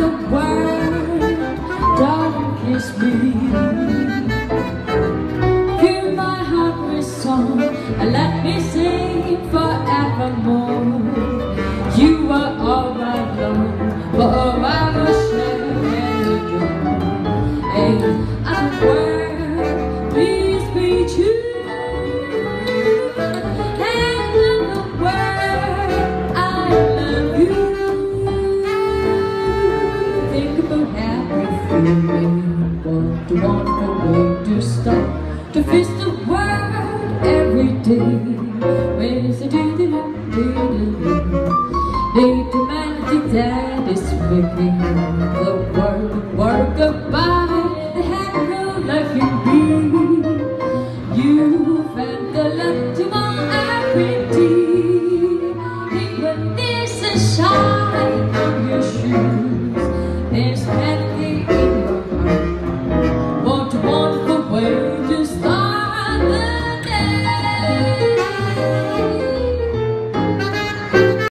the world, darling, kiss me. Hear my heart song, and let me sing forevermore. You are alright. made What do want a way to stop To face the world every day Ways I do the Need to manage that is making The world work about The happy life you be You've had the love to my everyday Even this is shine on your shoes. There's